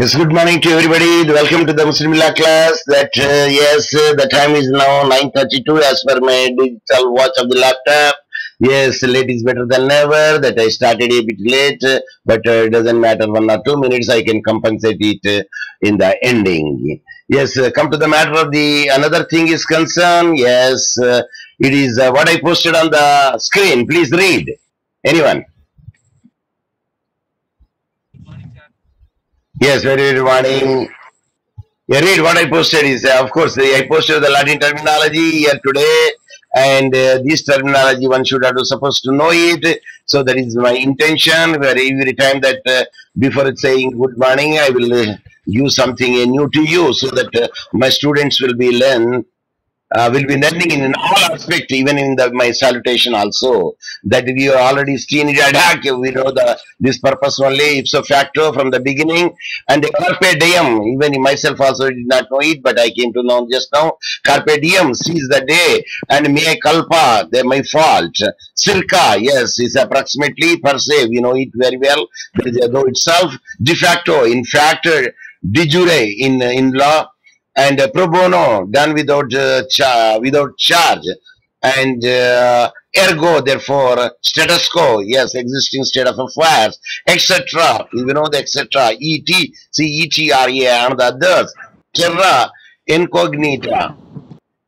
Yes, good morning to everybody. Welcome to the Muslim class. That uh, yes, uh, the time is now 9:32 as per my digital watch of the laptop. Yes, late is better than never. That I started a bit late, uh, but uh, it doesn't matter. One or two minutes, I can compensate it uh, in the ending. Yes, come to the matter of the another thing is concerned. Yes, it is what I posted on the screen. Please read. Anyone? Yes, very good morning. Yeah, read what I posted is, uh, of course, I posted the Latin terminology here today, and uh, this terminology one should have supposed to know it. So that is my intention. Where every time that uh, before saying good morning, I will uh, use something new to you, so that uh, my students will be learn. Uh, will be learning in all aspect, even in the my salutation also. That we already seen it. We know the this purpose only ipso facto from the beginning and the carpe diem, even myself also did not know it, but I came to know just now. Carpe diem, seize the day, and mea culpa, they my fault. Circa, yes, is approximately per se, we know it very well, though itself, de facto, in fact, de jure in, in law, and uh, pro bono, done without, uh, cha- without charge, and uh, ergo, therefore, status quo, yes, existing state of affairs, etc. You know the etc. Et, cetera and the others. Terra incognita.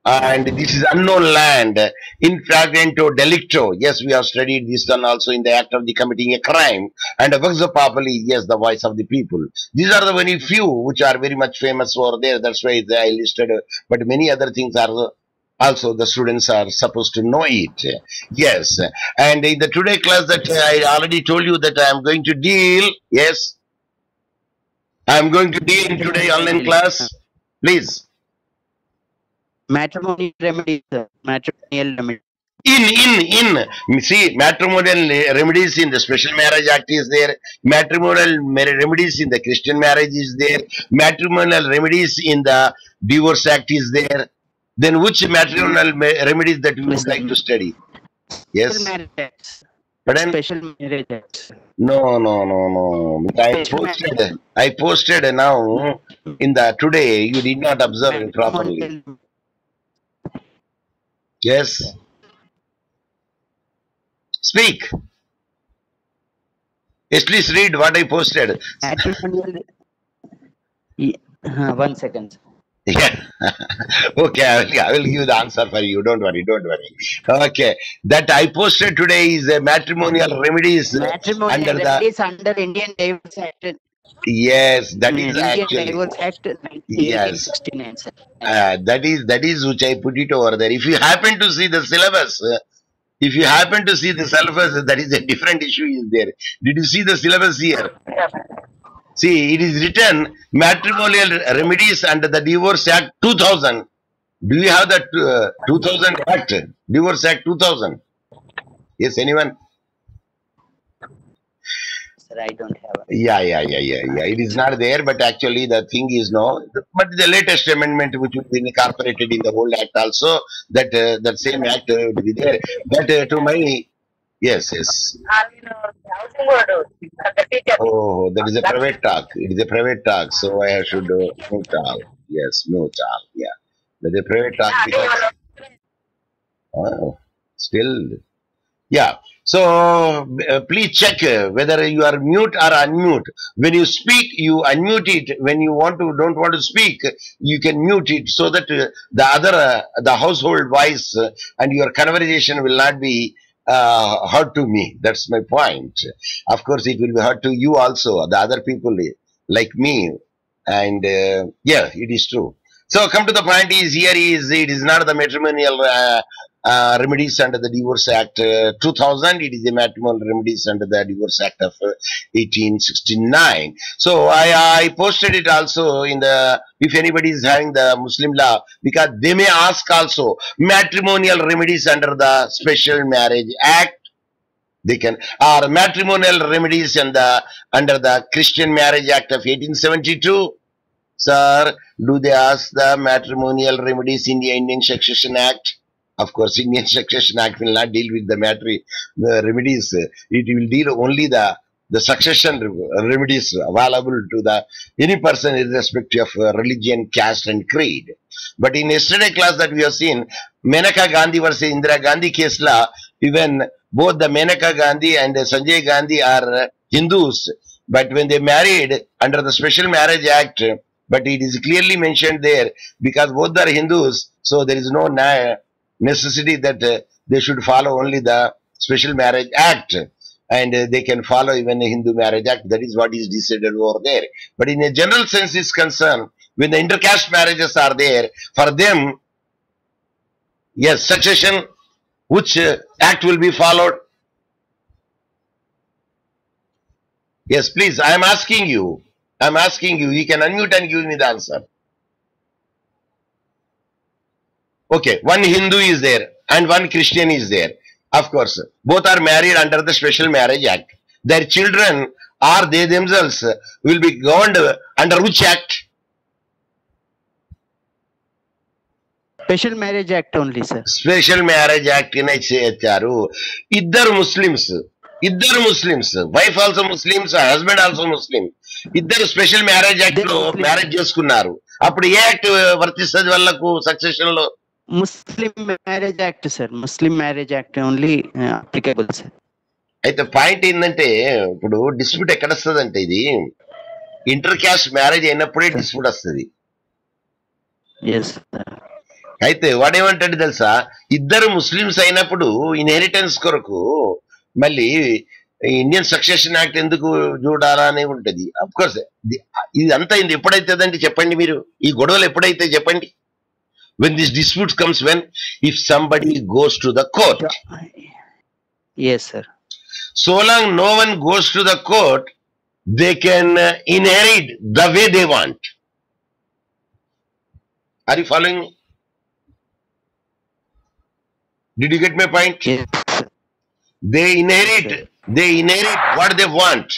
And this is unknown land. In flagrante delicto. Yes, we have studied this one also in the act of the committing a crime. And vox populi, yes, the voice of the people. These are the very few which are very much famous over there. That's why I listed. But many other things are also the students are supposed to know it yes and in the today class that i already told you that i am going to deal yes i am going to deal in today online class please matrimonial remedies. Matrimonial remedies. in in in. See matrimonial remedies in the special marriage act is there. Matrimonial remedies in the christian marriage is there. Matrimonial remedies in the divorce act is there. Then which matrimonial remedies that you would like to study? Yes. acts. Special marriage acts. no no no no. I posted i posted now in the today you did not observe it properly yes speak yes please read what i posted matrimonial. Ye- uh, one second. Yeah. okay, I will, I will give the answer for you. Don't worry, don't worry. Okay. That I posted today is a matrimonial remedies Matrimonial under the under Indian Divorce Act. Yes, that is Indian actually Divorce Act Yes. 1869, sir. uh, that is that is which I put it over there. If you happen to see the syllabus, uh, if you happen to see the syllabus, that is a different issue is there. Did you see the syllabus here? See, it is written matrimonial remedies under the Divorce Act 2000. Do you have that uh, 2000 Act? Divorce Act 2000? Yes, anyone? Sir, I don't have. a- Yeah, yeah, yeah, yeah, yeah. It is not there, but actually the thing is no. But the latest amendment which would be incorporated in the whole act also, that uh, that same act uh, would be there. But uh, to my yes, yes. Oh, that is a private talk. It is a private talk, so I should uh, mute all. Yes, mute talk. Yeah, that is a private talk because oh, still yeah. So uh, please check uh, whether you are mute or unmute. When you speak, you unmute it. When you want to don't want to speak, you can mute it so that uh, the other uh, the household voice uh, and your conversation will not be uh, heard to me. That's my point. Of course, it will be heard to you also, the other people eh, like me. And yeah, it is true. So come to the point is here is it is not the matrimonial uh, uh, remedies under the Divorce Act uh, 2000. It is the matrimonial remedies under the Divorce Act of uh, 1869. So I, I posted it also in the if anybody is having the Muslim law because they may ask also matrimonial remedies under the Special Marriage Act. They can or matrimonial remedies and the under the Christian Marriage Act of 1872. Sir, do they ask the matrimonial remedies in the Indian Succession Act? Of course, Indian Succession Act will not deal with the matter, the remedies. It will deal only the the succession remedies available to the any person irrespective of uh, religion, caste, and creed. But in yesterday class that we have seen, Maneka Gandhi versus Indira Gandhi case law, even both the Maneka Gandhi and Sanjay Gandhi are uh, Hindus, but when they married under the Special Marriage Act, but it is clearly mentioned there because both are Hindus, so there is no necessity that uh, they should follow only the Special Marriage Act and uh, they can follow even the Hindu Marriage Act. That is what is decided over there. But in a general sense is concerned, when the intercaste marriages are there, for them, yes, succession, which uh, act will be followed? Yes, please, I am asking you. I am asking you. You can unmute and give me the answer. Okay, one Hindu is there and one Christian is there. Of course, both are married under the Special Marriage Act. Their children or they themselves will be governed under which act? Special Marriage Act only, sir. Special marriage act చేర్చారు ఇద్దరు Muslims ఇద్దరు Muslims wife also Muslims husband also Muslim ఇద్దరు special marriage యాక్ట్లో. Marriage చేసుకున్నారు అప్పుడు ఏ act వర్తిస్తుంది వాళ్ళకు సక్సెషన్లో Marriage Act, sir. Muslim Marriage Act only uh, applicable, sir. అయితే పాయింట్ ఏంటంటే ఇప్పుడు డిస్ప్యూట్ ఎక్కడ వస్తుంది అంటే ఇది ఇంటర్ క్యాస్ట్ మ్యారేజ్ అయినప్పుడే డిస్ప్యూట్ వస్తుంది. అయితే వాడేమంటాడు తెలుసా ఇద్దరు ముస్లిమ్స్ అయినప్పుడు ఇన్హెరిటెన్స్ కొరకు మళ్ళీ ఇండియన్ సక్సెషన్ యాక్ట్ ఎందుకు చూడాలా అని ఉంటది అఫ్ కోర్స్ ఇది అంతా ఇది ఎప్పుడైతుందంటే చెప్పండి మీరు ఈ గొడవలు ఎప్పుడైతే చెప్పండి When this dispute comes, when if somebody goes to the court. Yes, sir. So long no one goes to the court, they can uh, inherit the way they want. Are you following? Did you get my point? Yes. They inherit. They inherit what they want.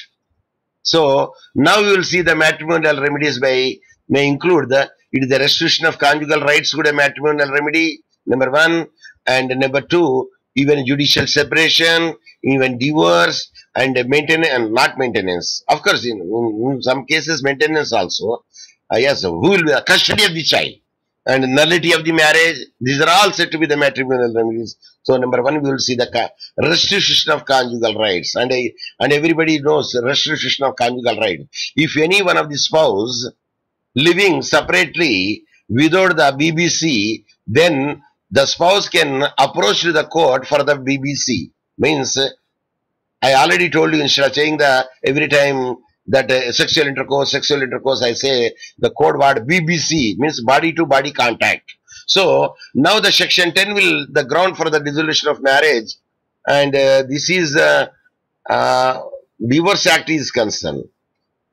So now you will see the matrimonial remedies by may include the it is the restriction of conjugal rights good a matrimonial remedy number one. And number two even judicial separation even divorce and maintenance and not maintenance. Of course in, in, some cases maintenance also. Uh, yes who will be the custody of the child? And nullity of the marriage these are all said to be the matrimonial remedies. So number one we will see the restitution of conjugal rights. And I, and everybody knows the restitution of conjugal right if any one of the spouse living separately without the BBC, then the spouse can approach the court for the BBC. Means, I already told you instead of saying the every time that uh, sexual intercourse, sexual intercourse, I say the code word BBC means body to body contact. So now the section 10 will the ground for the dissolution of marriage, and uh, this is uh, uh, divorce act is concerned.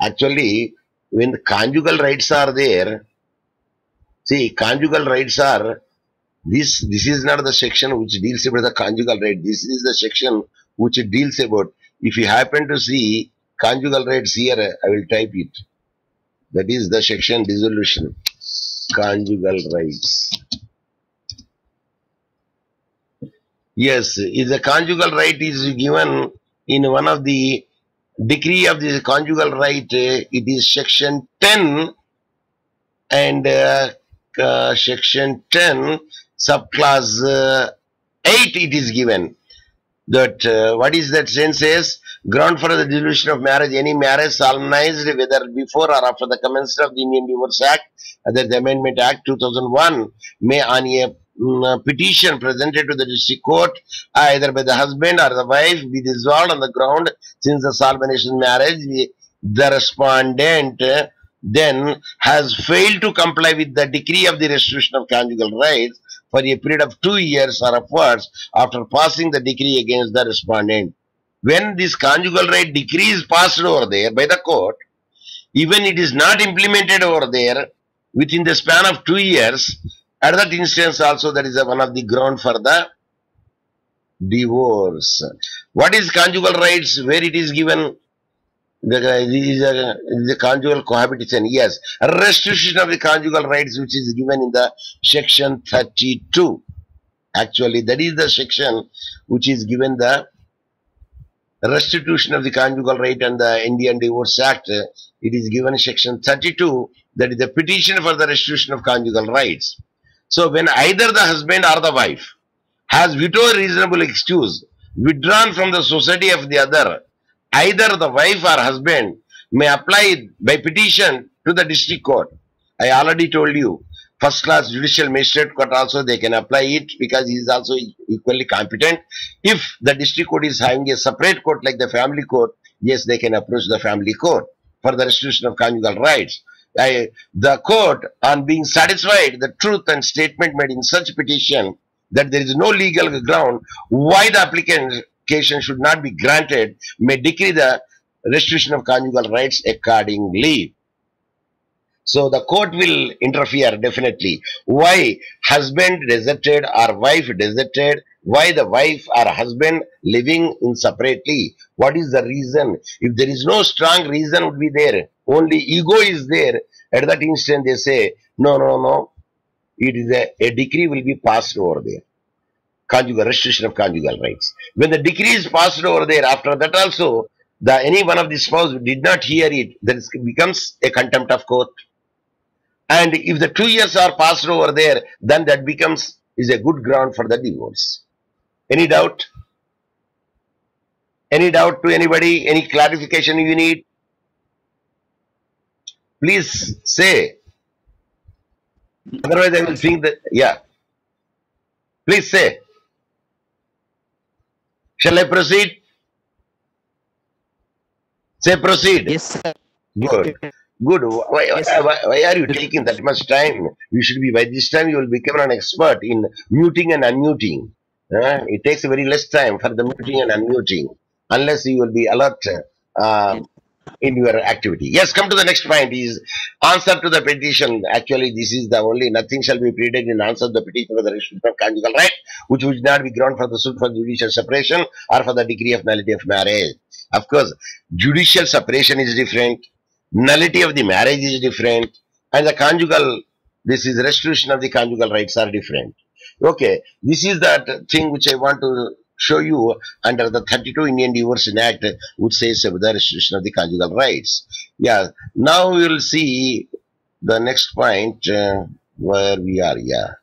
Actually, when the conjugal rights are there, see, conjugal rights are this. This is not the section which deals about the conjugal right. This is the section which deals about. If you happen to see conjugal rights here, I will type it. That is the section dissolution. Conjugal rights. Yes, if the conjugal right is given in one of the decree of the conjugal right, uh, it is section 10 and uh, uh, section 10 subclass uh, 8 it is given. That uh, what is that sense says ground for the dissolution of marriage any marriage solemnized whether before or after the commencement of the Indian Divorce Act that the Amendment Act 2001 may on a mm, petition presented to the district court either by the husband or the wife be dissolved on the ground since the solemnization marriage the the respondent uh, then has failed to comply with the decree of the restitution of conjugal rights for a period of two years or upwards after passing the decree against the respondent. When this conjugal right decree is passed over there by the court, even it is not implemented over there within the span of two years, at that instance also that is one of the ground for the divorce. What is conjugal rights? Where it is given? The, this is a, the conjugal cohabitation. Yes, restitution of the conjugal rights, which is given in the section 32. Actually, that is the section which is given the restitution of the conjugal right and the Indian Divorce Act, uh, it is given in section 32 that is the petition for the restitution of conjugal rights. So when either the husband or the wife has without a reasonable excuse withdrawn from the society of the other, either the wife or husband may apply by petition to the district court. I already told you, first class judicial magistrate court also they can apply it because he is also equally competent. If the district court is having a separate court like the family court, yes, they can approach the family court for the restitution of conjugal rights. The court, on being satisfied the truth and statement made in such petition that there is no legal ground why the application should not be granted, may decree the restriction of conjugal rights accordingly. So the court will interfere definitely. Why husband deserted or wife deserted? Why the wife or husband living in separately? What is the reason? If there is no strong reason would be there, only ego is there. At that instant they say, no, no, no. It is a, a decree will be passed over there. Conjugal restriction of conjugal rights. When the decree is passed over there, after that also, the any one of the spouse did not hear it, that becomes a contempt of court. And if the two years are passed over there, then that becomes is a good ground for the divorce. Any doubt? Any doubt to anybody? Any clarification you need? Please say. Otherwise, I will think that, yeah. Please say. Shall I proceed? Say proceed. Yes, sir. Good. Good. Why, Yes, why, why, are you taking that much time? You should be, by this time, you will become an expert in muting and unmuting. Uh, it takes very less time for the muting and unmuting, unless you will be alert uh, in your activity. Yes, come to the next point is answer to the petition. Actually, this is the only, nothing shall be pleaded in answer to the petition for the restriction of conjugal right, which would not be ground for the suit for judicial separation or for the degree of nullity of marriage. Of course, judicial separation is different, nullity of the marriage is different, and the conjugal, this is restitution of the conjugal rights are different. Okay, this is that thing which I want to show you under the 32 Indian Divorce Act, which says about the restitution of the conjugal rights. Yeah, now we will see the next point uh, where we are. Yeah.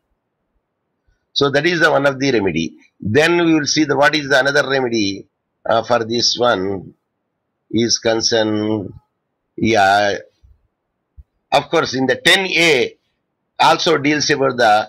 So that is the one of the remedy. Then we will see the what is the another remedy uh, for this one is concern. Yeah, of course, in the 10A also deals about the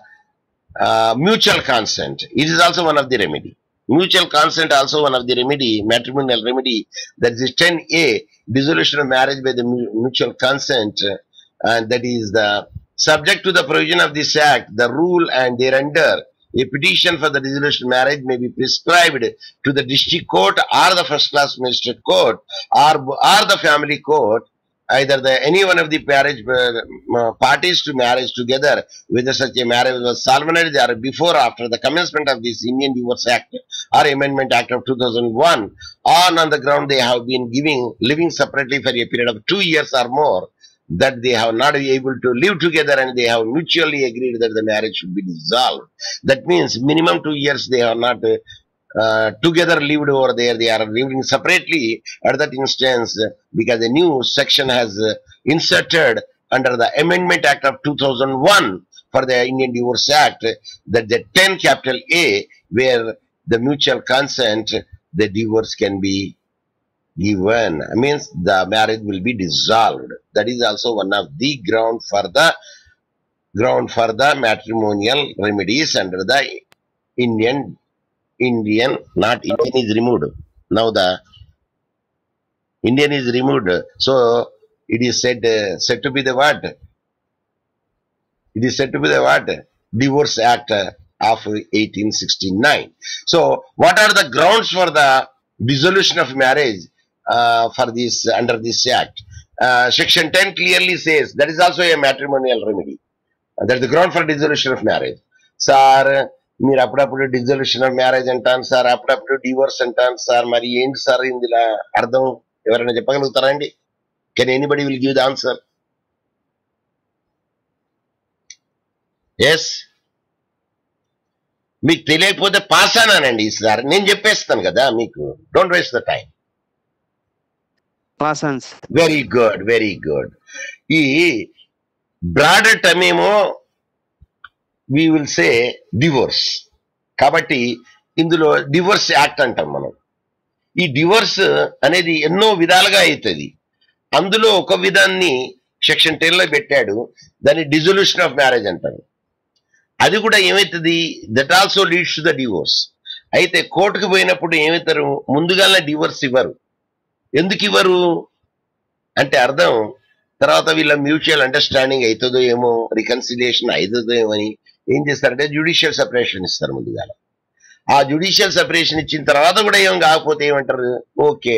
uh, mutual consent. It is also one of the remedy. Mutual consent also one of the remedy, matrimonial remedy. That is 10A, dissolution of marriage by the mutual consent, uh, and that is the subject to the provision of this act, the rule and thereunder. A petition for the dissolution marriage may be prescribed to the district court or the first class magistrate court or, or the family court either the any one of the marriage uh, parties to marriage together, whether such a marriage was solemnized or before or after the commencement of this Indian Divorce Act or Amendment Act of 2001, on on the ground they have been giving living separately for a period of two years or more, that they have not been able to live together and they have mutually agreed that the marriage should be dissolved. That means minimum two years they have not uh, together lived over there. They are living separately at that instance because a new section has uh, inserted under the Amendment Act of 2001 for the Indian Divorce Act that the 10 capital A where the mutual consent, the divorce can be given. Means the marriage will be dissolved. That is also one of the ground for the ground for the matrimonial remedies under the Indian Indian, not Indian is removed. Now the Indian is removed. So it is said uh, said to be the what? It is said to be the what? Divorce Act of 1869. So what are the grounds for the dissolution of marriage uh, for this under this act? Uh, Section 10 clearly says that is also a matrimonial remedy. Uh, that is the ground for dissolution of marriage. Sir, మీరు అప్పుడప్పుడు dissolution of marriage అంటాను sir అప్పుడప్పుడు divorce అంటాను sir మరి ఏంటి sir ఇందులో అర్థం? ఎవరైనా చెప్పగలుగుతారా అండి? Can anybody will give the answer yes మీకు తెలియకపోతే పాస్ అన్నానండి సార్. నేను చెప్పేస్తాను కదా మీకు. Don't waste the time pass very good very good ఈ బ్రాడర్ టర్మ్ ఏమో వి విల్ సే డివోర్స్ కాబట్టి ఇందులో డివోర్స్ యాక్ట్ అంటాం మనం ఈ డివోర్స్ అనేది ఎన్నో విధాలుగా అవుతుంది అందులో ఒక విధాన్ని సెక్షన్ టెన్లో పెట్టాడు దాన్ని డిజొల్యూషన్ ఆఫ్ మ్యారేజ్ అంటారు అది కూడా ఏమవుతుంది that also leads to the divorce అయితే కోర్టుకు పోయినప్పుడు ఏమవుతారు ముందుగానే డివోర్స్ ఇవ్వరు ఎందుకు ఇవ్వరు అంటే అర్థం తర్వాత వీళ్ళ మ్యూచువల్ అండర్స్టాండింగ్ అవుతుందో ఏమో రికన్సిలియేషన్ అవుతుందో ఏమో అని ఏం చేస్తారంటే జ్యుడిషియల్ సెపరేషన్ ఇస్తారు ముందుగా ఆ జ్యుడిషియల్ సపరేషన్ ఇచ్చిన తర్వాత కూడా ఏం కాకపోతే ఏమంటారు? Okay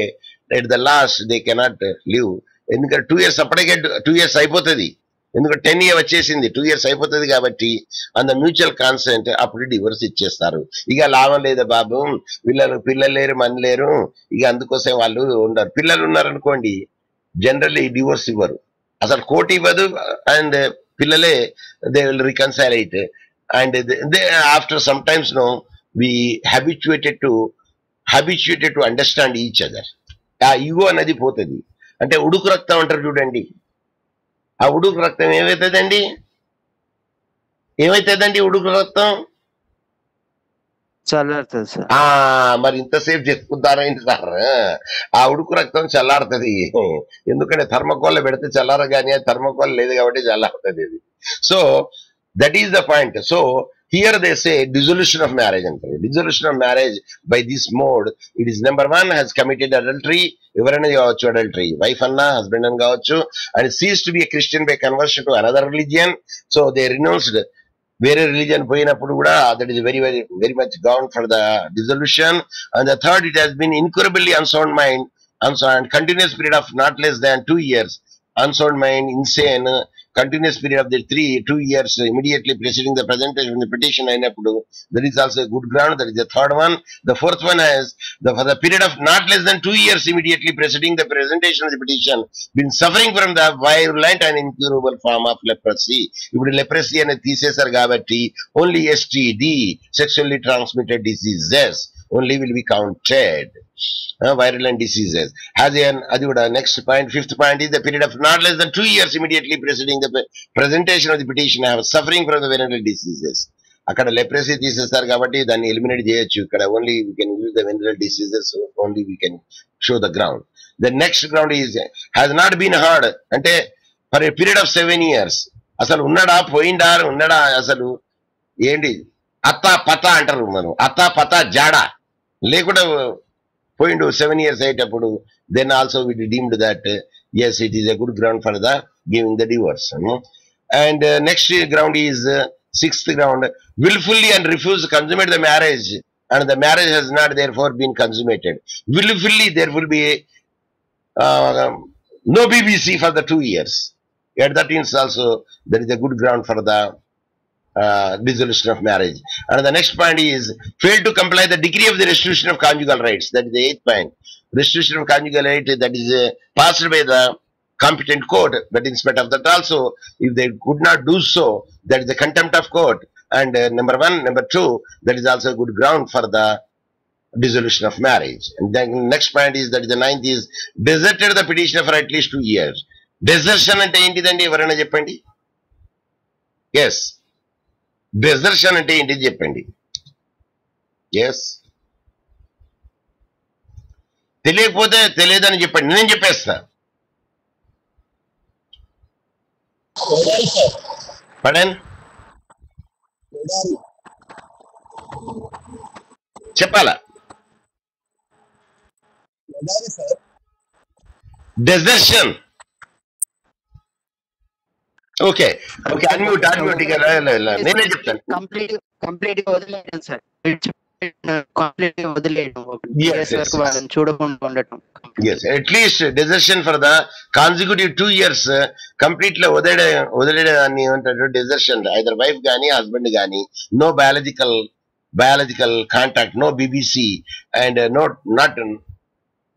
at the last they cannot live. ఎందుకంటే టూ ఇయర్స్ అప్పటికే టూ ఇయర్స్ అయిపోతుంది. ఎందుకంటే టెన్ ఇయర్ వచ్చేసింది టూ ఇయర్స్ అయిపోతుంది కాబట్టి అంత మ్యూచువల్ కాన్సెంట్ అప్పుడు డివోర్స్ ఇచ్చేస్తారు. ఇక లాభం లేదా బాబు పిల్లలు పిల్లలు లేరు మన లేరు ఇక అందుకోసం వాళ్ళు ఉండరు. పిల్లలు ఉన్నారనుకోండి జనరల్లీ డివోర్స్ ఇవ్వరు. అసలు కోర్టు ఇవ్వదు అండ్ పిల్లలే దే విల్ రికన్సైల్ అయితే and after some times no we habituated to habituated to understand each other ఆ ఈగో అనేది పోతుంది. అంటే ఉడుకు రక్తం అంటారు చూడండి. ఆ ఉడుకు రక్తం ఏమవుతుందండి ఏమవుతుందండి ఉడుకు రక్తం? చల్లారుతుంది సార్. ఆ మరి ఇంతసేపు చెప్పుకుంటారా ఏంటి సార్? ఆ ఉడుకు రక్తం చల్లారుతుంది. ఎందుకంటే థర్మకోల్ పెడితే చల్లార కానీ థర్మకోల్ లేదు కాబట్టి చల్లారుతుంది ఇది so that is the point so here they say డిజొల్యూషన్ of marriage అంటారు డిజొల్యూషన్ of marriage by this mode it is number one has committed adultery ఎవరైనా కావచ్చు అడల్టరీ వైఫ్ అన్నా హస్బెండ్ అని కావచ్చు and Cs to be Christian by conversion to another religion so they renounced వేరే religion పోయినప్పుడు కూడా that is very very very much gown for the dissolution and the third it has been ఇన్క్యూరబుల్లీ unsound mind and continuous period of not less than two years unsound mind insane continuous period of the three, two years immediately preceding the presentation of the petition I have to do. There is also a good ground. That is the third one. The fourth one is the, for the period of not less than two years immediately preceding the presentation of the petition been suffering from the virulent and incurable form of leprosy. If leprosy and thesis or gavati, only STD, sexually transmitted diseases. Only will be counted uh, viral and diseases has an అది కూడా next point fifth point is the period of not less than two years immediately preceding the pre- presentation of the petition have suffering from the venereal diseases అక్కడ leprosy తీసేస్తారు కాబట్టి దాన్ని eliminate చేయొచ్చు ఇక్కడ only we can use the venereal diseases only we can show the ground the next ground is has not been heard అంటే for a period of seven years అసలు ఉన్నాడా పోయిండా ఉన్నాడా అసలు ఏంటి అత్త పత అంటారు మనం అత్త పత జాడా లేకుండా పోయిండు సెవెన్ ఇయర్స్ అయ్యేటప్పుడు then also it deemed that yes it is a good ground for the giving the divorce and next ground is sixth ground willfully and refuse to consummate the marriage and the marriage has not therefore been consummated willfully there will be uh, no bbc for the two years at that means also there is a good ground for the uh, dissolution of marriage and the next point is fail to comply the decree of the restitution of conjugal rights that is the eighth point restitution of conjugal right that is uh, passed by the competent court but in spite of that also if they could not do so that is the contempt of court and uh, number one number two that is also a good ground for the dissolution of marriage and then next point is that the ninth is deserted the petitioner for at least two years desertion అంటే ఏంటిదండి ఎవరైనా చెప్పండి yes desertion అంటే ఏంటిది చెప్పండి. Yes తెలియకపోతే తెలియదని చెప్పండి. నేను చెప్పేస్తా పడన్ చెప్పాలా? Desertion okay. Okay unmute unmute ఇక. నేనే చెప్తాను. కంప్లీట్ కంప్లీట్గా వదిలేయడం సార్. కంప్లీట్గా వదిలేయడం. వరకు. వాళ్ళని చూడకుండా ఉండటం. Yes at least for the consecutive two years కంప్లీట్లో వదిలే వదిలేదాన్ని ఏమంటారు? ఐదర్ వైఫ్ కానీ హస్బెండ్ కానీ no biological biological contact no BBC and no not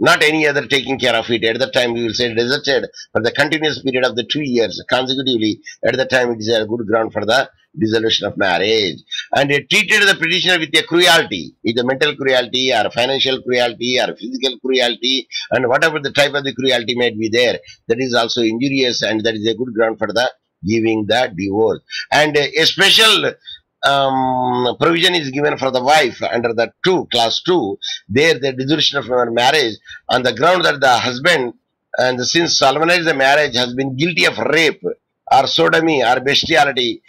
not any other taking care of it. At that time, we will say deserted for the continuous period of the two years consecutively. At that time, it is a good ground for the dissolution of marriage. And it treated the petitioner with a cruelty, either mental cruelty or financial cruelty or physical cruelty, and whatever the type of the cruelty might be there, that is also injurious and that is a good ground for the giving the divorce. And a special um, provision is given for the wife under the 2, class 2, there the dissolution of her marriage on the ground that the husband and since solemnized the marriage has been guilty of rape or sodomy or bestiality,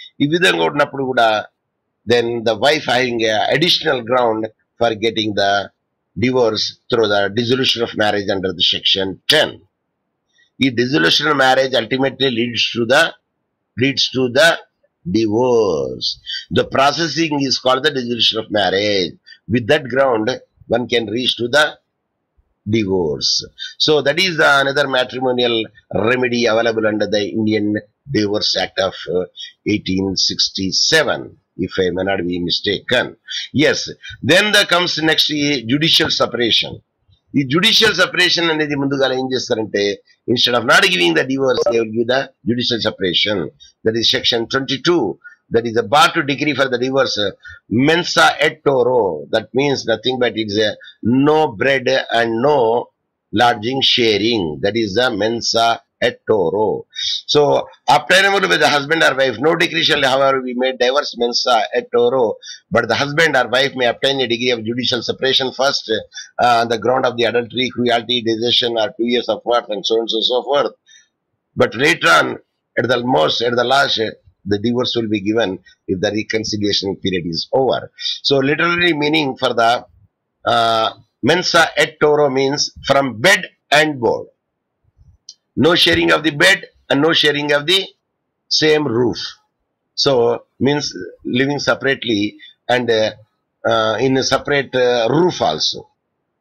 then the wife having a additional ground for getting the divorce through the dissolution of marriage under the section 10. The dissolution of marriage ultimately leads to the leads to the divorce. The processing is called the dissolution of marriage. With that ground one can reach to the divorce. So that is another matrimonial remedy available under the indian divorce act of uh, 1867 if i may not be mistaken. Yes then there comes next judicial separation ఈ judicial separation అనేది ముందుగా ఏం చేస్తారంటే instead of not giving the divorce they will give the judicial separation that is section 22 that is a bar to decree for the divorce uh, mensa et toro that means nothing but it's a no bread and no lodging sharing that is the mensa et toro. So obtainable with the husband or wife no decree shall however be made divorce mensa et toro. But the husband or wife may obtain a degree of judicial separation first uh, on the ground of the adultery cruelty desertion or two years of worth and so on and so forth. But later on at the most at the last the divorce will be given if the reconciliation period is over. So literally meaning for the uh, mensa et toro means from bed and board no sharing of the bed and no sharing of the same roof. So means living separately and uh, uh, in a separate uh, roof also.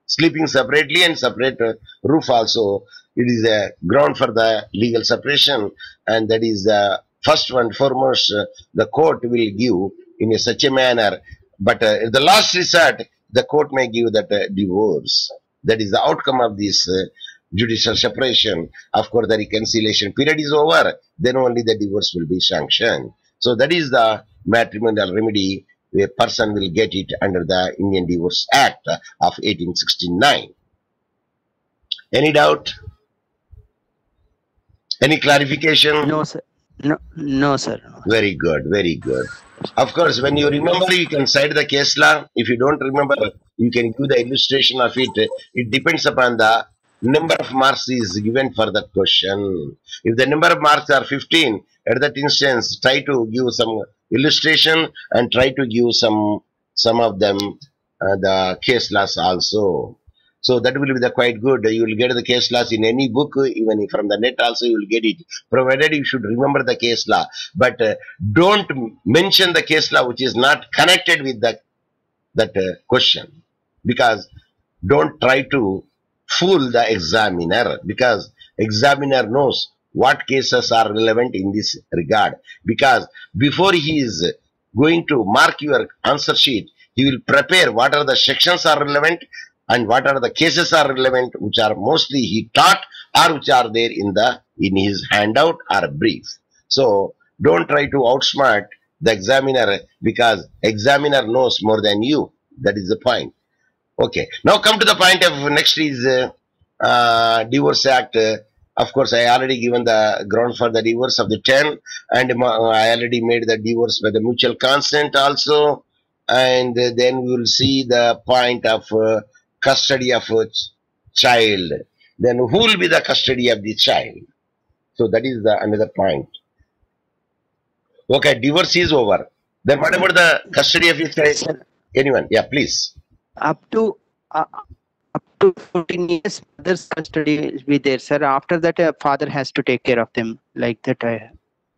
Sleeping separately and separate uh, roof also. It is a ground for the legal separation and that is the first one foremost uh, the court will give in a such a manner. But uh, the last resort the court may give that divorce. That is the outcome of this judicial separation of course the reconciliation period is over then only the divorce will be sanctioned so that is the matrimonial remedy a person will get it under the indian divorce act of 1869 any doubt any clarification No, sir. No, no, sir. Very good, very good. Of course, when you remember, you can cite the case law. If you don't remember, you can give the illustration of it. It depends upon the number of marks is given for that question. If the number of marks are 15, at that instance, try to give some illustration and try to give some some of them uh, the case laws also. So that will be the quite good. You will get the case laws in any book, even from the net also you will get it. Provided you should remember the case law, but uh, don't mention the case law which is not connected with that that uh, question, because don't try to fool the examiner because examiner knows what cases are relevant in this regard. Because before he is going to mark your answer sheet he will prepare what are the sections are relevant and what are the cases are relevant which are mostly he taught or which are there in the in his handout or brief so don't try to outsmart the examiner because examiner knows more than you. That is the point okay. Now come to the point of next is uh, uh, divorce act. Of course i already given the ground for the divorce of the 10 and i already made the divorce by the mutual consent also. And then we will see the point of uh, custody of child. Then who will be the custody of the child? So that is the another point. Okay divorce is over. Then what about the custody of your child? Anyone? Yeah please up to uh, up to 14 years, mother's custody will be there, sir. After that, uh, father has to take care of them. Like that, I,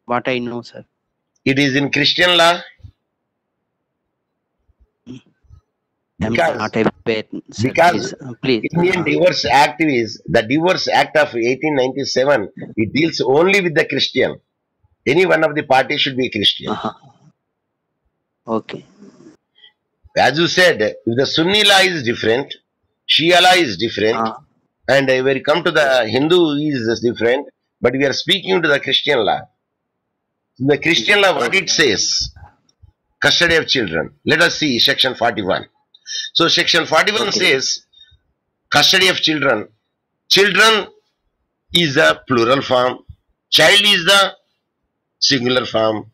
what I know, sir. it is in christian law I'm Because- not aware, sir. because please, uh, please. Indian Divorce Act is the Divorce Act of 1897. It deals only with the Christian. Any one of the parties should be Christian. Uh-huh. Okay. As you said, if the Sunni law is different, Shia law is different, Uh, And uh, when you come to the Hindu is different, but we are speaking to the Christian law. The Christian law, what it says, custody of children. Let us see section 41. So section 41 Okay. says custody of children. Children is the plural form. Child is the singular form.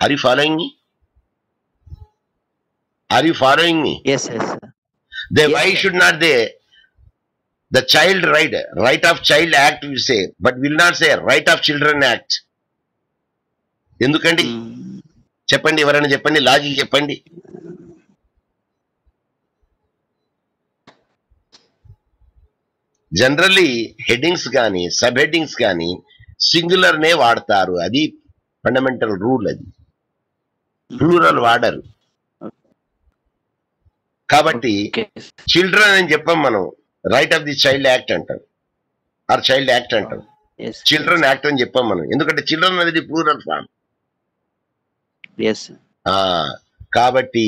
Are you following me? Are you following me? Yes, yes, sir. They, Yes, why sir. should not they? The child right, right of child act we say, but will not say right of children act. ఎందుకండి Mm. చెప్పండి ఎవరైనా చెప్పండి logic చెప్పండి generally headings కానీ sub headings కానీ singular నే వాడతారు అది ఫండమెంటల్ రూల్ అది ప్లూరల్ వాడరు కాబట్టి. చిల్డ్రన్ అని చెప్పాం మనం right of the child act అంటాం ఆర్ చైల్డ్ యాక్ట్ అంటాం. చిల్డ్రన్ యాక్ట్ అని చెప్పాం మనం ఎందుకంటే చిల్డ్రన్ అనేది ప్లూరల్ ఫామ్. కాబట్టి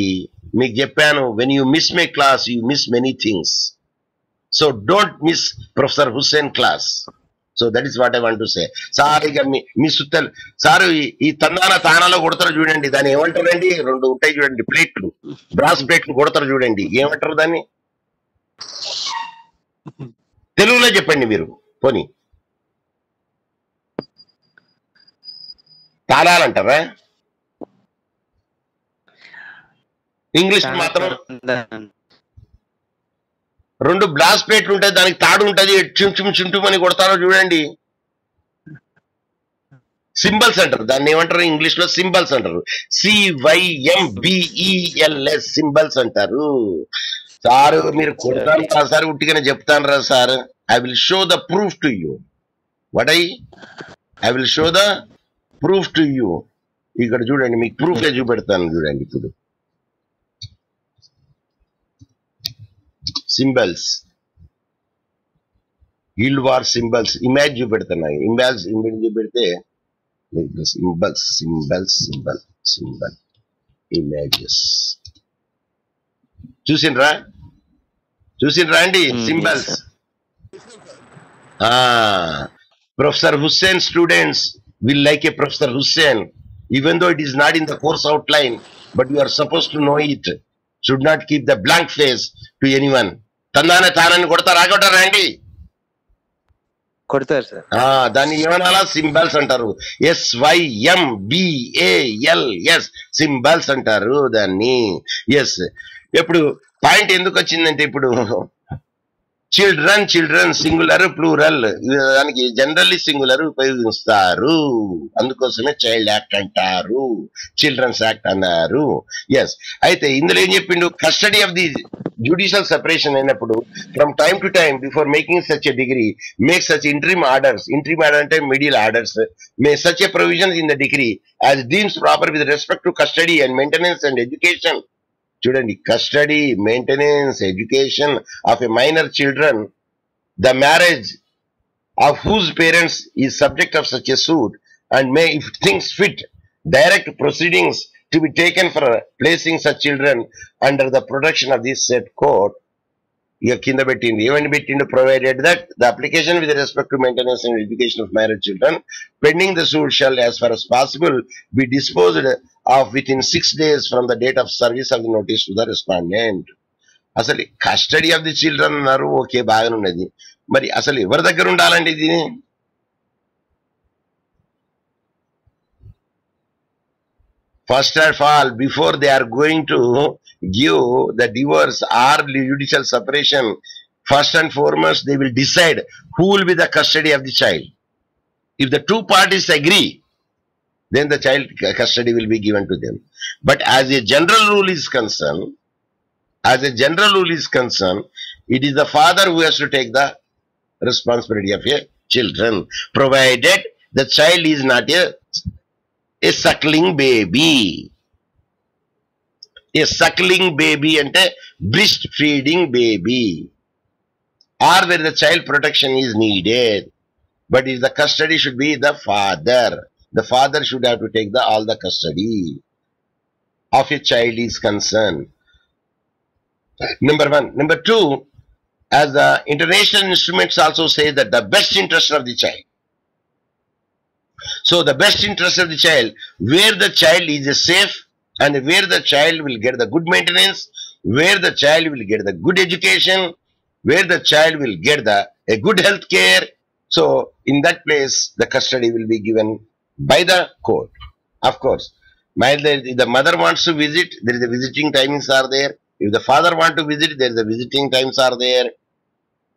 మీకు చెప్పాను when you miss my class you miss many things so don't miss professor Hussain class so that is what I want to say sir ఇక మీ మీ సుత్తలు. సార్ ఈ- ఈ తందాన తానాలో కొడతారు చూడండి. దాన్ని ఏమంటారండి? రెండు ఉంటాయి చూడండి. ప్లేట్లు బ్రాస్ ప్లేట్లు కొడతారు చూడండి. ఏమంటారు దాన్ని? తెలుగులో చెప్పండి మీరు. పోనీ. తాళాలు అంటారా? ఇంగ్లీష్ మాత్రం రెండు బ్లాస్ ప్లేట్లు ఉంటాయి దానికి తాడు ఉంటది చిమ్ చిమ్ చుంటుమ్ అని కొడతారో చూడండి. సింబల్స్ అంటారు దాన్ని ఏమంటారు ఇంగ్లీష్లో సింబల్స్ అంటారు సివైఎం బిఈఎల్ఎస్ సింబల్స్ అంటారు సార్ మీరు కొడతాను రా సార్ ఉట్టిగానే చెప్తాను రా sir. I will show the proof to you what I I will show the proof to you ఇక్కడ చూడండి మీకు ప్రూఫ్ చూపెడతాను చూడండి ఇప్పుడు. Symbols guild war symbols image చూపెడుతున్నాయి image image చూపెడితే symbols symbols symbol symbol images చూసిండ్రా చూసిండ్రా అండి Hmm, yes, symbols sir. Professor Hussain students will like a Professor Hussain, even though it is not in the course outline, but you are supposed to know it. Should not keep the blank face to anyone. తందాన తానని కొడతారా కొట్టారా అండి కొడతారు sir. ఆ, దాన్ని ఏమనాలా? Symbols అంటారు. S Y M B A L S symbols అంటారు దాన్ని. ఎస్ ఇప్పుడు పాయింట్ ఎందుకు వచ్చిందంటే ఇప్పుడు చిల్డ్రన్ చిల్డ్రన్ సింగులర్ ప్లూరల్ దానికి జనరల్లీ సింగులర్ ఉపయోగిస్తారు. అందుకోసమే చైల్డ్ యాక్ట్ అంటారు. చిల్డ్రన్స్ యాక్ట్ అన్నారు. ఎస్ అయితే ఇందులో ఏం చెప్పిండు? Custody of the judicial separation అయినప్పుడు from time to time before making such a decree make such interim orders interim order అంటే middle orders may such a provisions in the decree as deems proper with respect to custody and maintenance and education చూడండి custody maintenance education of a minor children the marriage of whose parents is subject of such a suit and may, if things fit, direct proceedings to be taken for placing such children under the protection of this said court. ఇక కింద పెట్టింది. ఏమని పెట్టిండు? Provided that the application with respect to maintenance and education of marriage children pending the suit shall as far as possible be disposed of with in six days from the date of service of the notice to the respondent అసలు custody of the children అన్నారు. Okay బాగానే ఉన్నది. మరి అసలు ఎవరి దగ్గర ఉండాలండి ఇది? First of all, before they are going to give the divorce or judicial separation, first and foremost, they will decide who will be the custody of the child. If the two parties agree, then the child custody will be given to them. But as a general rule is concerned, as a general rule is concerned, it is the father who has to take the responsibility of a children, provided the child is not a a suckling baby. A suckling baby అంటే breast feeding baby. Or where the child protection is needed. But if the custody should be the father the father should have to take the all the custody of a child is concerned. Number one. Number two as the international instruments also say that the best interest of the child. So the best interest of the child, where the child is safe and where the child will get the good maintenance, where the child will get the good education, where the child will get the a good health care. So in that place, the custody will be given by the court. Of course, the, if the mother wants to visit, there is a visiting timings are there. If the father want to visit, there is a visiting times are there.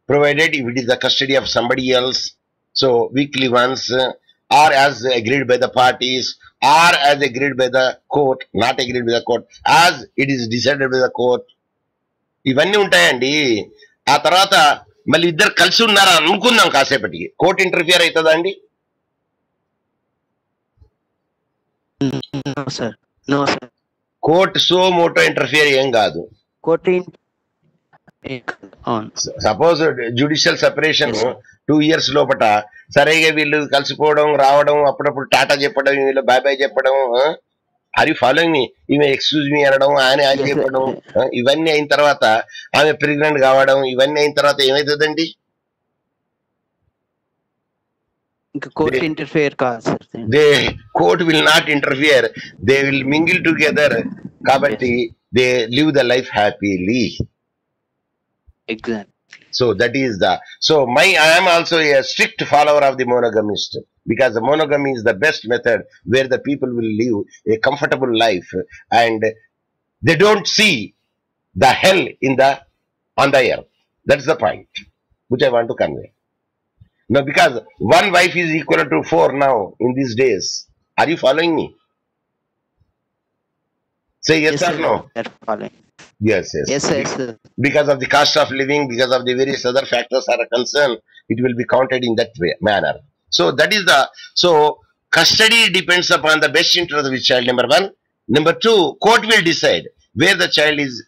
Provided if it is the custody of somebody else, so weekly once, uh, or as agreed by the parties, or as agreed by the court, not agreed by the court, as it is decided by the court. ఇవన్నీ ఉంటాయండి ఆ తర్వాత మళ్ళీ ఇద్దరు కలిసి ఉన్నారా అనుకుందాం కాసేపటికి కోర్టు ఇంటర్ఫియర్ అవుతుందా అండి No, sir. No, sir. Court suo motu interfere ఏం కాదు. On. Suppose judicial separation. Two years సరిగా వీళ్ళు కలిసిపోవడం రావడం అప్పుడప్పుడు టాటా చెప్పడం వీళ్ళు బాయ్ బాయ్ చెప్పడం అది ఫాలోయింగ్ ఈమె ఎక్స్క్యూజ్ మీ అనడం ఆయన ఆయన. చెప్పడం ఇవన్నీ అయిన తర్వాత ఆమె ప్రెగ్నెంట్ కావడం ఇవన్నీ అయిన తర్వాత ఏమవుతుందండి court interfere sir they court will not interfere they will mingle together కాబట్టి they live the life happily. Exact So that is the, so my, I am also a strict follower of the monogamist because the monogamy is the best method where the people will live a comfortable life and they don't see the hell in the, on the earth. That's the point which I want to convey. Now because one wife is equal to four now in these days. Are you following me? Say yes, yes or no. Following. Yes, yes. Yes, yes. Sir. Because of the cost of living, because of the various other factors are concerned, it will be counted in that way, manner. So that is the so custody depends upon the best interest of the child. Number one, number two, court will decide where the child is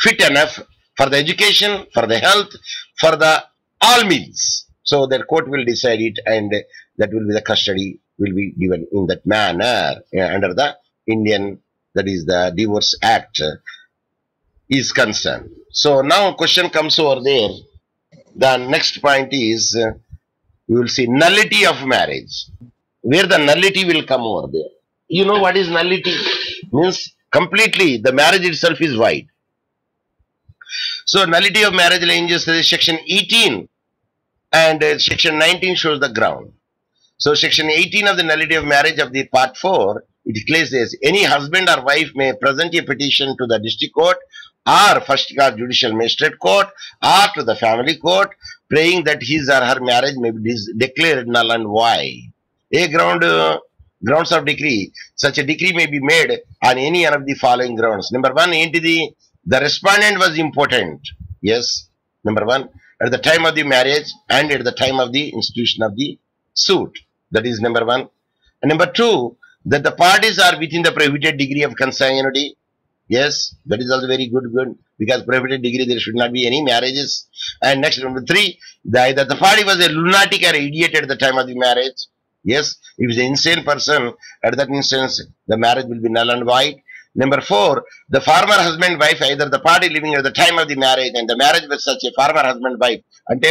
fit enough for the education, for the health, for the all means. So the court will decide it, and that will be the custody will be given in that manner yeah, under the Indian that is the Divorce Act is concerned. So now question comes over there. The next point is uh, you will see nullity of marriage. Where the nullity will come over there. You know what is nullity? Means completely the marriage itself is void. So nullity of marriage ranges section 18 and uh, section 19 shows the ground. So section 18 of the nullity of marriage of the part 4 it declares any husband or wife may present a petition to the district court or first class judicial magistrate court or to the family court praying that his or her marriage may be declared null and void. A ground uh, grounds of decree such a decree may be made on any one of the following grounds. Number one, into the the respondent was impotent. Yes, number one at the time of the marriage and at the time of the institution of the suit. That is number one. And number two, that the parties are within the prohibited degree of consanguinity. Yes, that is also very good, good because prohibited degree there should not be any marriages. And next number three, the, that the party was a lunatic or idiot at the time of the marriage. Yes, if he's an insane person, at that instance, the marriage will be null and void. Number four, the farmer husband wife, either the party living at the time of the marriage and the marriage with such a farmer husband wife. అంటే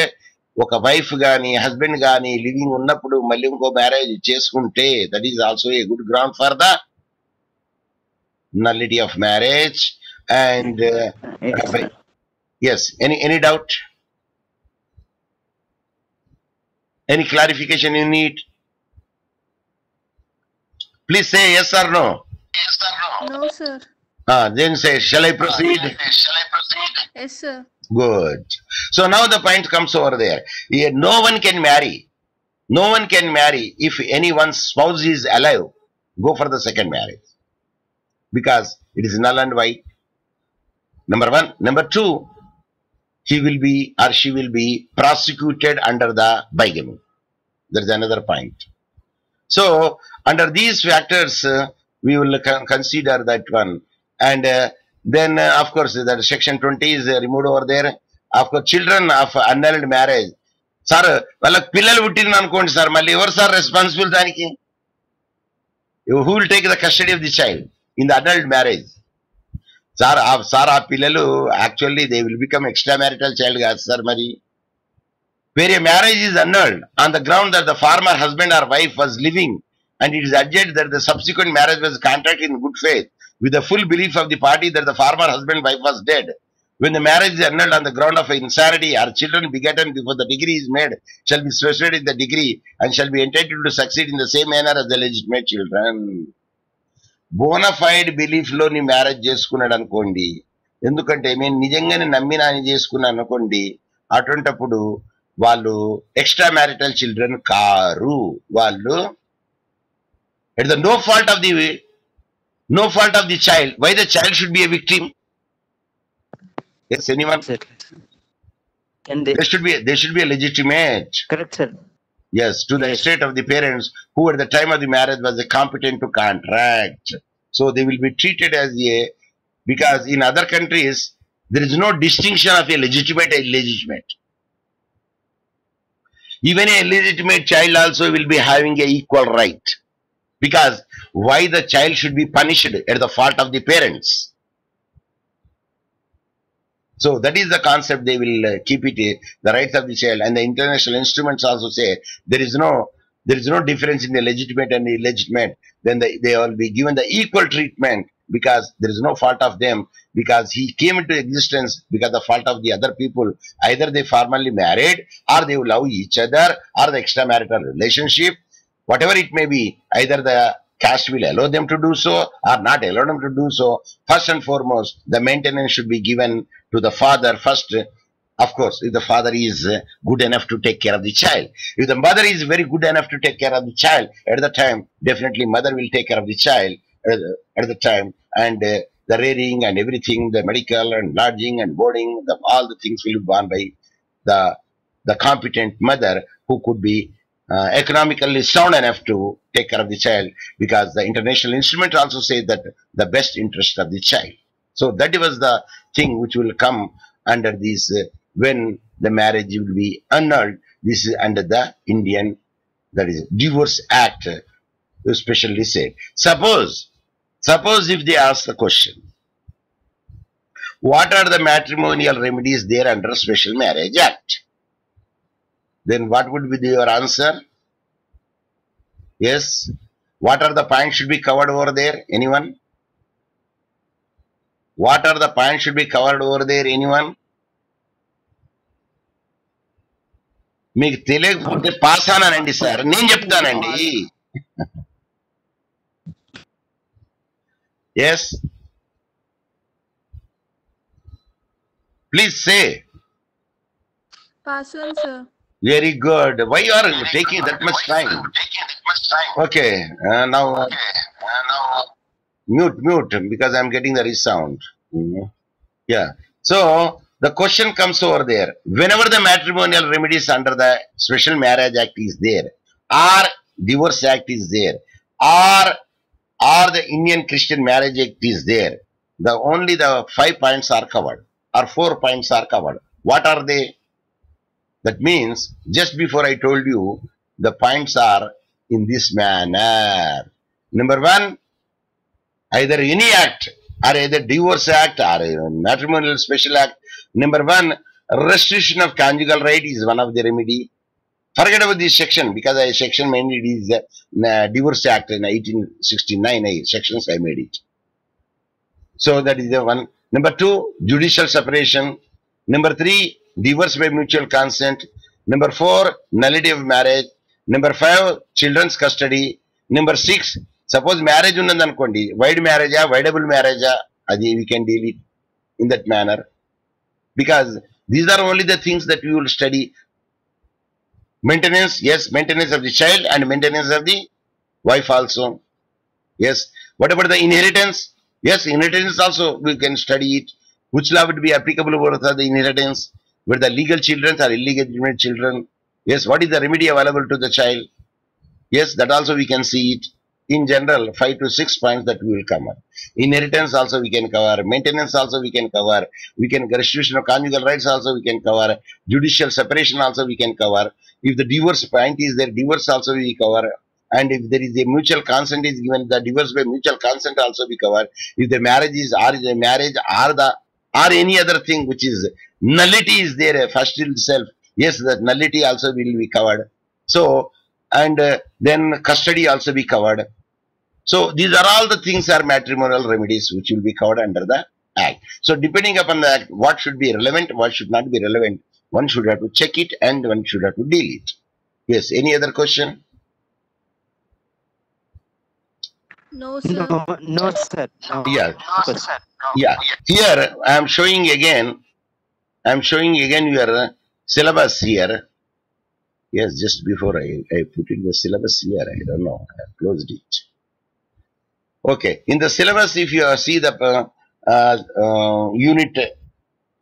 ఒక wife కానీ husband కానీ living ఉన్నప్పుడు మళ్ళీ ఇంకో marriage చేసుకుంటే that is also a good ground for the nullity of marriage and yes any any doubt any clarification you need please say yes sir no No, sir. Ah, then say, shall I proceed? Yes, sir. Good. So now the point comes over there. Here, no one can marry no one can marry if anyone's spouse is alive go for the second marriage. Because it is null and void. Number one. Number two he will be or she will be prosecuted under the bigamy. There is another point. So under these factors uh, we will consider that one. And uh, then uh, of course that section 20 is uh, removed over there of course children of annulled marriage sir వాళ్ళకి పిల్లలు పుట్టింది అనుకోండి sir మళ్ళీ ఎవరు sir responsible దానికి who will take the custody of the child in the adult marriage sir ఆ sir ఆ పిల్లలు actually they will become extra marital child కాదు సార్ మరి wear A marriage is అన్నర్డ్ on the ground that the farmer husband or wife was living and it is అడ్జెడ్ that the subsequent marriage was contract in good faith With the full belief of the party that the farmer husband wife was dead. When the marriage is annulled on the ground of insanity, our children begotten before the degree is made shall be specified in the degree and shall be entitled to succeed in the same manner as the legitimate children. Bona fide బిలీఫ్లో నీ marriage చేసుకున్నాడు అనుకోండి ఎందుకంటే నేను నిజంగానే నమ్మి నాని చేసుకున్నాను అనుకోండి అటువంటప్పుడు వాళ్ళు ఎక్స్ట్రా మ్యారిటల్ చిల్డ్రన్ కారు వాళ్ళు it the no fault of the no fault of the child. Why the child should be a victim? Yes, anyone? And they, There should be there should be a legitimate. correct, sir. Yes, to the Yes. estate of the parents who at the time of the marriage was competent to contract. So they will be treated as a because in other countries there is no distinction of a legitimate and illegitimate. Even a legitimate child also will be having a equal right. Because why the child should be punished at the fault of the parents? So that is the concept they will uh, keep it uh, the rights of the child. And the international instruments also say there is no there is no difference in the legitimate and illegitimate. Then they, they will be given the equal treatment because there is no fault of them because he came into existence because the fault of the other people. Either they formally married or they love each other or the extramarital relationship. Whatever it may be either the caste will allow them to do so or not allow them to do so. First and foremost the maintenance should be given to the father first. Of course if the father is uh, good enough to take care of the child. If the mother is very good enough to take care of the child at the time definitely mother will take care of the child at the, time. And uh, the rearing and everything the medical and lodging and boarding the, all the things will be borne by the the competent mother who could be uh, economically sound enough to take care of the child because the international instrument also says that the best interest of the child so that was the thing which will come under this uh, when the marriage will be annulled. This is under the Indian, that is Divorce Act, uh, especially said. Suppose, suppose if they ask the question, what are the matrimonial remedies there under Special Marriage Act? Then what would be your answer? Yes. What are the points should be covered over there? Anyone? What are the points should be covered over there? Anyone? మీకు తెలియకపోతే pass అనానండి sir నేను చెప్తానండి yes please say Very good. Why you are taking that much time? Uh, uh, okay, uh, now uh, mute, mute, because I'm getting the resound. Mm -hmm. Yeah. So the question comes over there. Whenever the matrimonial remedies under the Special Marriage Act is there, or Divorce Act is there, or or the Indian Christian Marriage Act is there, the only the five points are covered, or four points are covered. What are they? That means just before i told you the points are in this manner. Number one either any act or either divorce act or matrimonial special act. Number one restitution of conjugal right is one of the remedy. Forget about this section because I section mainly it is the uh, divorce act in 1869 I, sections i made it. So that is the one. Number two judicial separation. Number three divorce by mutual consent. Number four, nullity of marriage. Number five, children's custody. Number six, suppose marriage unnandan kondi, wide marriage, voidable marriage, adhi we can deal it in that manner. Because these are only the things that we will study. Maintenance, yes, maintenance of the child and maintenance of the wife also. Yes, what about the inheritance? Yes, inheritance also we can study it. Which law would be applicable for the inheritance? With the legal children are illegitimate children yes what is the remedy available to the child? Yes that also we can see it. In general five to six points that we will cover. Inheritance also we can cover. Maintenance also we can cover. We can restitution of conjugal rights also we can cover. Judicial separation also we can cover. If the divorce point is there divorce also we cover. And if there is a mutual consent is given, the divorce by mutual consent also be covered. If the marriage is or a marriage or the or any other thing which is nullity is there first itself. Yes, that nullity also will be covered. So and uh, then custody also be covered. So these are all the things are matrimonial remedies which will be covered under the act. So depending upon the act, what should be relevant, what should not be relevant, one should have to check it and one should have to deal it. Yes, any other question? No, sir. No, no, sir. No. Yeah. Yes. Yeah. Here I am showing again, I am showing again your syllabus here. Yes, just before I, I put in the syllabus here, I don't know, I have closed it. Okay, in the syllabus, if you see the uh, uh, uh, unit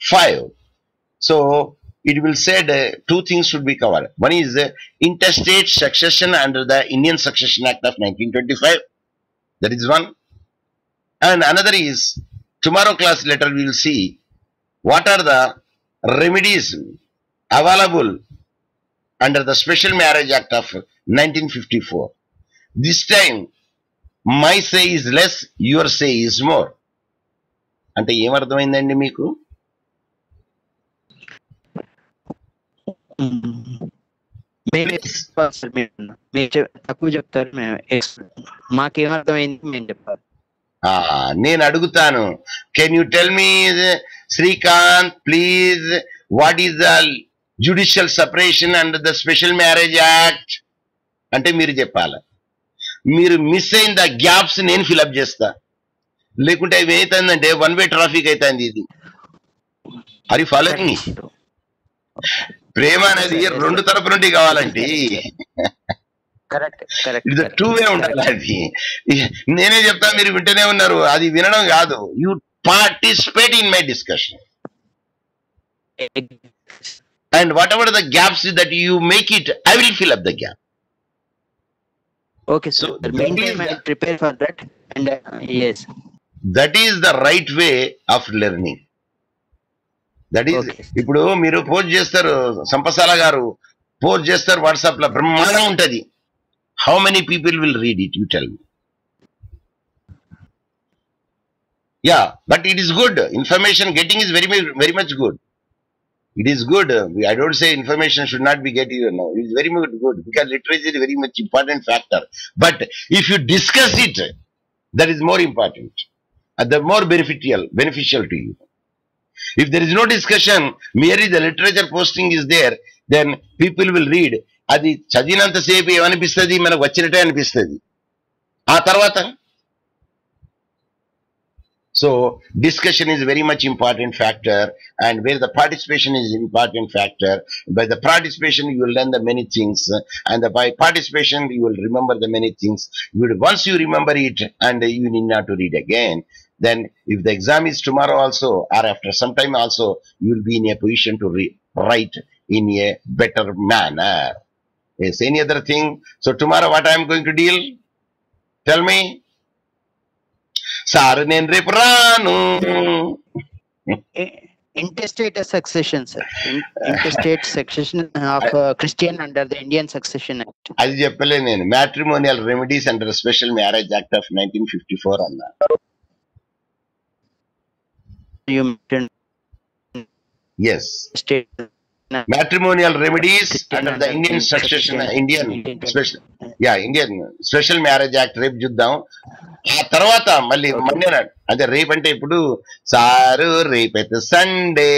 5, so it will say two things should be covered. One is the intestate succession under the Indian Succession Act of 1925. That is one. And another is tomorrow class later we will see what are the remedies available under the special marriage act of nineteen fifty four this time my say is less your say is more అంటే ఏమర్థమైందండి మీకు? చెప్తారు మాకేమర్థమైంది మేము చెప్పాలి. నేను అడుగుతాను. Can you tell me Srikanth please what is the judicial separation and the special marriage act అంటే మీరు చెప్పాలి. మీరు మిస్ అయిన ద గ్యాప్స్ నేను ఫిలప్ చేస్తా. లేకుంటే అవి ఏమైతుందంటే వన్ వే ట్రాఫిక్ అవుతుంది ఇది. అది ఫాలోయింగ్ ప్రేమ అనేది రెండు తరపు నుండి కరెక్ట్ ఇది టూ వే ఉండాలి అది. నేనే చెప్తా మీరు వింటూనే ఉన్నారు. అది వినడం కాదు. You participate in my discussion. And whatever the gaps that you make it, I will fill up the gap. Okay, so that, prepare for that. And uh, yes, that is the right way of learning. that is ఇప్పుడు మీరు post చేస్తారు సంపసాల గారు post చేస్తారు వాట్సాప్లో బ్రహ్మాండంగా ఉంటది how many people will read it you tell me yeah but it is good information getting is very very much good it is good. Uh, I don't say information should not be getting, you know, it's very much good because literature is a very much important factor. But if you discuss it, that is more important and the more beneficial, beneficial to you. If there is no discussion, merely the literature posting is there, then people will read. అది చదివినంతసేపు ఏమనిపిస్తుంది మనకు వచ్చినట్టే అనిపిస్తుంది ఆ తర్వాత so discussion is very much important factor and where the participation is important factor. By the participation you will learn the many things and by participation you will remember the many things. You will, once you remember it and you need not to read again, then if the exam is tomorrow also or after some time also, you will be in a position to re- write in a better manner. Yes, any other thing? So tomorrow what I am going to deal? Tell me. Sir నేను రేపు రాను. Interstate succession sir interstate succession of Christian under the Indian succession act అది చెప్పలే నేను. Matrimonial remedies under special marriage act of nineteen fifty four అన్నా yes state matrimonial remedies under the Indian succession, Indian special yeah Indian special marriage act రేపు చూద్దాం. ఆ తర్వాత మళ్ళీ Monday నాడు అంటే రేపు అంటే ఇప్పుడు సారు రేపైతే Sunday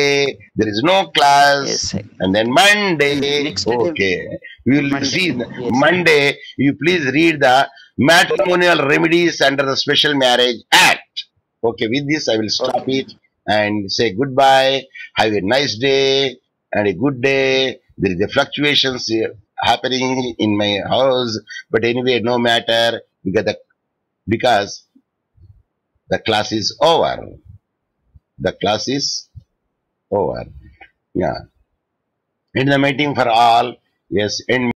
there is no class and then Monday okay will see Monday you please read the matrimonial remedies under the special marriage act okay with this I will stop it and say good bye have a nice day and a good day. There is a fluctuations happening in my house, but anyway, no matter because the because the class is over. The class is over. Yeah. In the meeting for all, yes, in